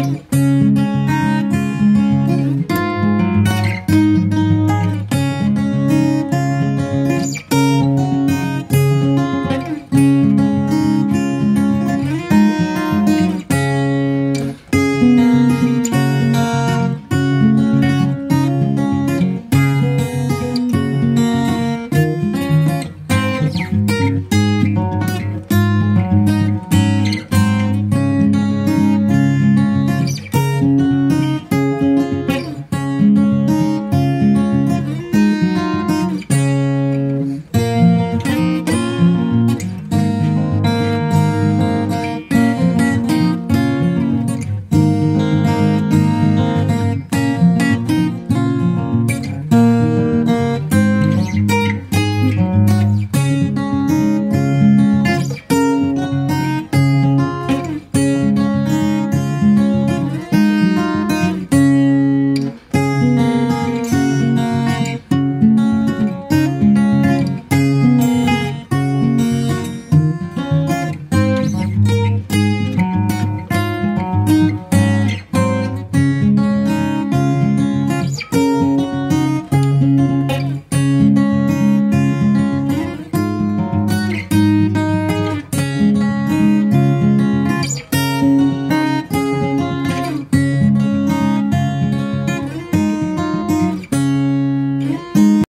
night.